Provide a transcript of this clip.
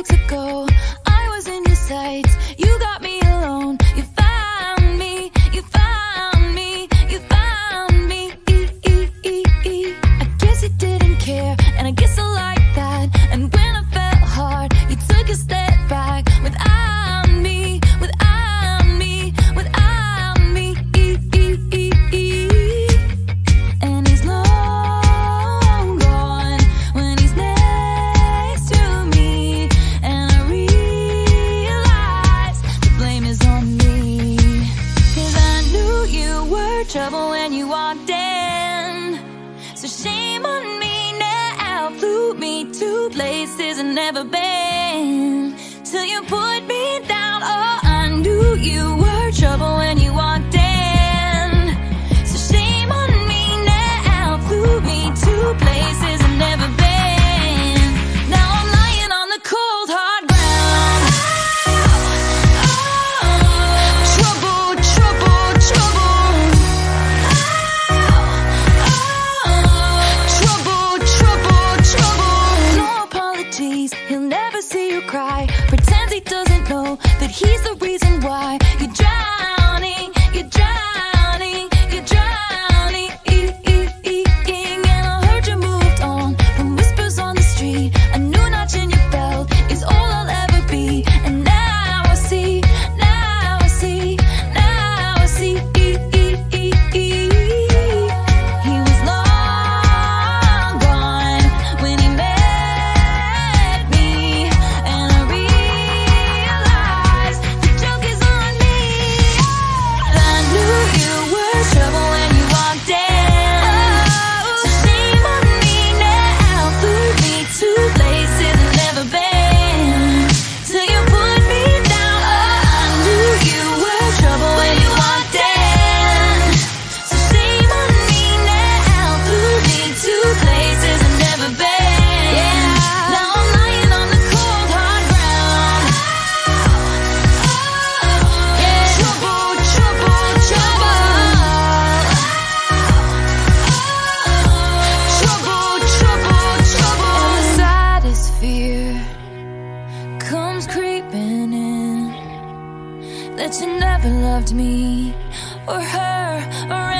Mexico. trouble when you walked in. So shame on me now. Flew me to places I've never been. Till you put me down. Oh, I knew you were. cry, pretends he doesn't know that he's the that you never loved me or her or